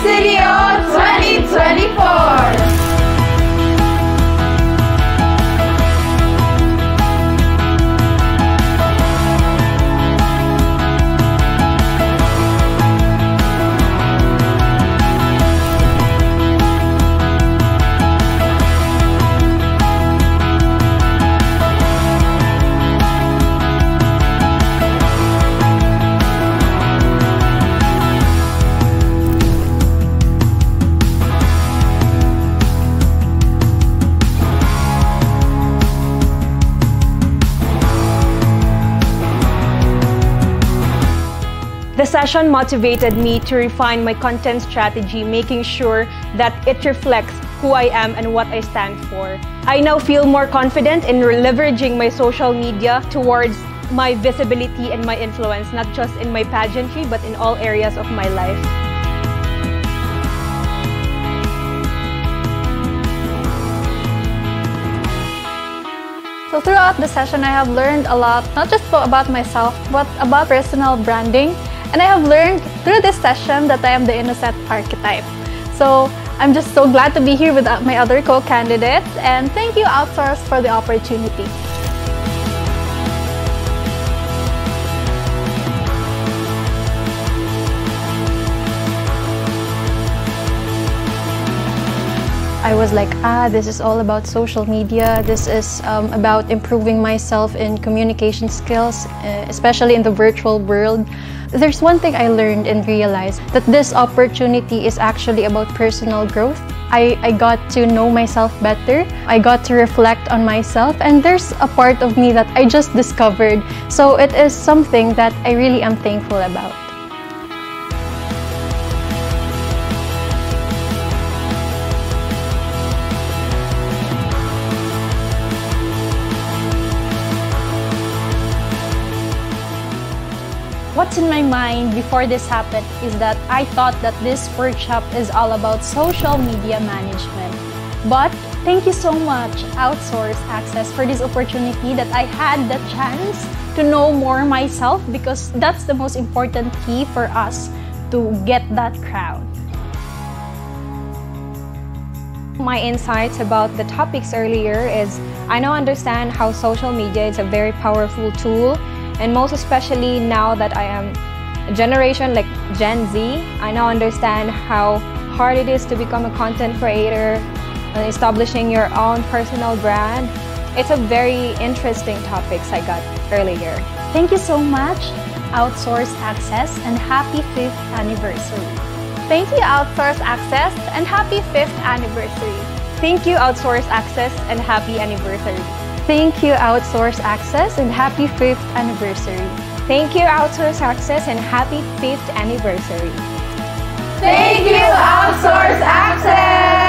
Studio 2024! The session motivated me to refine my content strategy, making sure that it reflects who I am and what I stand for. I now feel more confident in leveraging my social media towards my visibility and my influence, not just in my pageantry, but in all areas of my life. So throughout the session, I have learned a lot, not just about myself, but about personal branding and I have learned through this session that I am the innocent archetype. So I'm just so glad to be here with my other co-candidates and thank you Outsource for the opportunity. I was like, ah, this is all about social media. This is um, about improving myself in communication skills, uh, especially in the virtual world. There's one thing I learned and realized that this opportunity is actually about personal growth. I, I got to know myself better. I got to reflect on myself, and there's a part of me that I just discovered. So it is something that I really am thankful about. What's in my mind before this happened is that I thought that this workshop is all about social media management. But thank you so much, Outsource Access, for this opportunity that I had the chance to know more myself because that's the most important key for us to get that crown. My insights about the topics earlier is I now understand how social media is a very powerful tool and most especially now that I am a generation like Gen Z, I now understand how hard it is to become a content creator and establishing your own personal brand. It's a very interesting topics I got earlier. Thank you so much, Outsource Access, and happy 5th anniversary. Thank you, Outsource Access, and happy 5th anniversary. Thank you, Outsource Access, and happy anniversary. Thank you, Outsource Access, and happy 5th anniversary. Thank you, Outsource Access, and happy 5th anniversary. Thank you, Outsource Access!